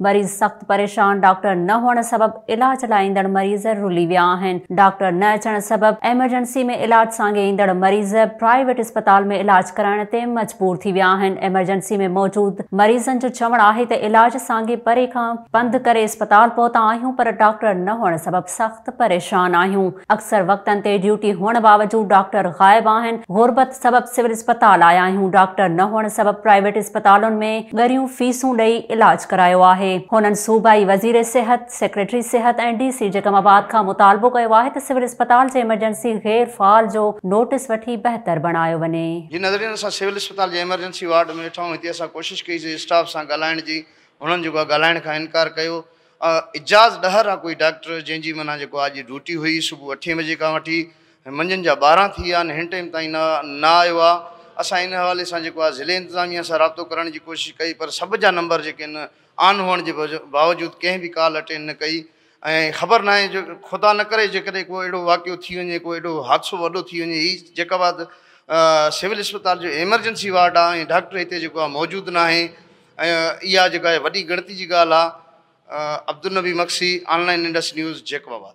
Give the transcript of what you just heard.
मरीज़ सख़्त परेशान, डॉक्टर न हुअण सबबि इलाज लाइ ईंदड़ मरीज़ रुली विया आहिनि डॉक्टर न अचण सबबि एमरजेंसी में इलाज साॻे ईंदड़ मरीज़ प्राइवेट अस्पताल में इलाज कराइण मजबूर थी विया एमरजेंसी में मौजूदु मरीज़नि जो चवणु आहे त इलाज साॻे परे खां पंधु करे अस्पताल पहुता आहियूं, पर डॉक्टर न हुअण सबबि सख़्त परेशान आहियूं। अक्सर वक़्तनि ते ड्यूटी हुअण बावजूदि डॉक्टर ग़ाइबु आहिनि। गुरबत सबबि सिविल अस्पताल आया डॉक्टर न हुअण सबबि प्राइवेट अस्पतालुनि में ॻरियूं फीसूं ॾेई इलाज करायो आहे। हुननि सूबाई, वज़ीर सिहत, सेक्रेटरी सिहत ऐं डी सी जकमाबाद खां मुतालबो कयो आहे त सिविल अस्पताल जे एमरजेंसी गैर फ़ाल जो नोटिस वठी बहितर बणायो वञे जी नज़रीन असां सिविल अस्पताल जे एमरजेंसी वार्ड में वेठा हिते असां कोशिशि कईसीं स्टाफ सां ॻाल्हाइण जी, हुननि जेको आहे ॻाल्हाइण खां इनकार कयो। इजाज़ ॾहर आहे कोई डॉक्टर जंहिंजी माना जेको आहे अॼु ड्यूटी हुई सुबुह अठे बजे खां वठी, मंझंदि जा ॿारहं थी विया आहिनि, हिन टाइम ताईं न न आयो आहे असां इन हवाले सां ज़िले इंतिज़ामिया सां राब्तो करण जी कोशिशि कई, पर सभ जा नंबर आहिनि आन जे बावजूदि कंहिं बि कॉल अटेंड न कई। ख़बर न जो, ख़ुदा न करे जेकॾहिं को अहिड़ो वाक़ियो थी वञे, को एॾो हादसो वॾो थी वञे ही जेका बाद सिविल अस्पताल जो एमरजेंसी वार्ड ऐं डॉक्टर हिते जेको आहे, मौजूदु न आहे। ऐं इहा गणती जी अब्दुल नबी मक्सी, ऑनलाइन इंडस्ट न्यूज़ जेकबाबाद